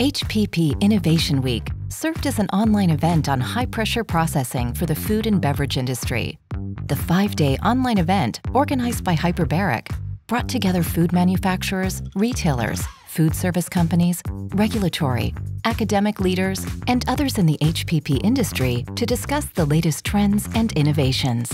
HPP Innovation Week served as an online event on high pressure processing for the food and beverage industry. The five day online event, organized by Hiperbaric, brought together food manufacturers, retailers, food service companies, regulatory, academic leaders, and others in the HPP industry to discuss the latest trends and innovations.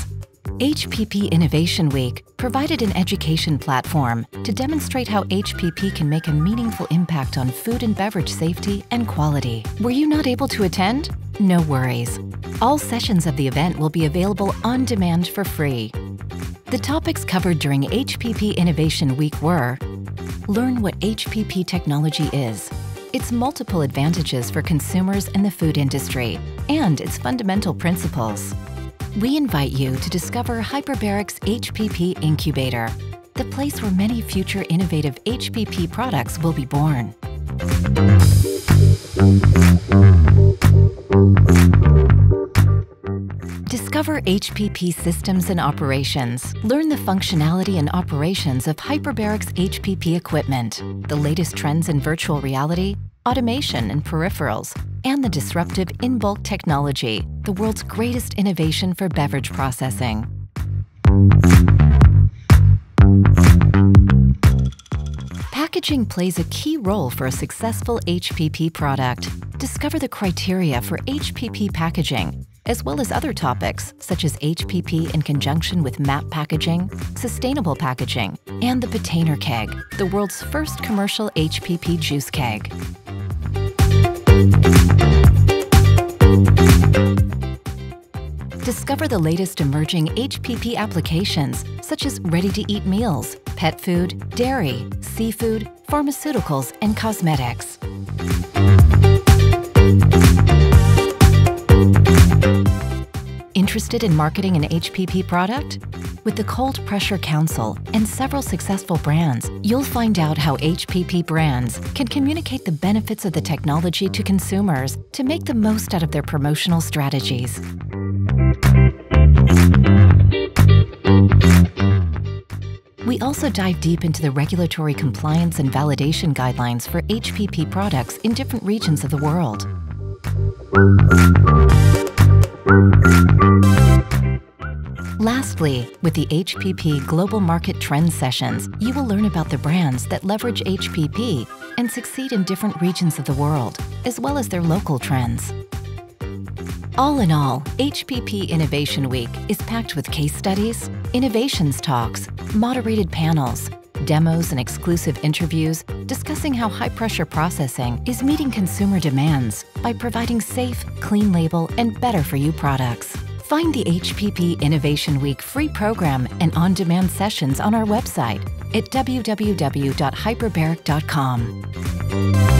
HPP Innovation Week provided an education platform to demonstrate how HPP can make a meaningful impact on food and beverage safety and quality. Were you not able to attend? No worries. All sessions of the event will be available on demand for free. The topics covered during HPP Innovation Week were Learn what HPP technology is, its multiple advantages for consumers and the food industry, and its fundamental principles. We invite you to discover Hiperbaric's HPP Incubator, the place where many future innovative HPP products will be born. Discover HPP systems and operations. Learn the functionality and operations of Hiperbaric's HPP equipment, the latest trends in virtual reality, automation and peripherals, and the disruptive in-bulk technology, the world's greatest innovation for beverage processing. Packaging plays a key role for a successful HPP product. Discover the criteria for HPP packaging, as well as other topics such as HPP in conjunction with MAP packaging, sustainable packaging, and the Petainer Keg, the world's first commercial HPP juice keg. Discover the latest emerging HPP applications, such as ready-to-eat meals, pet food, dairy, seafood, pharmaceuticals, and cosmetics. Interested in marketing an HPP product? With the Cold Pressure Council and several successful brands, you'll find out how HPP brands can communicate the benefits of the technology to consumers to make the most out of their promotional strategies. We also dive deep into the regulatory compliance and validation guidelines for HPP products in different regions of the world. Lastly, with the HPP Global Market Trends sessions, you will learn about the brands that leverage HPP and succeed in different regions of the world, as well as their local trends. All in all, HPP Innovation Week is packed with case studies, innovations talks, moderated panels, demos and exclusive interviews discussing how high-pressure processing is meeting consumer demands by providing safe, clean label, and better-for-you products. Find the HPP Innovation Week free program and on-demand sessions on our website at www.hiperbaric.com.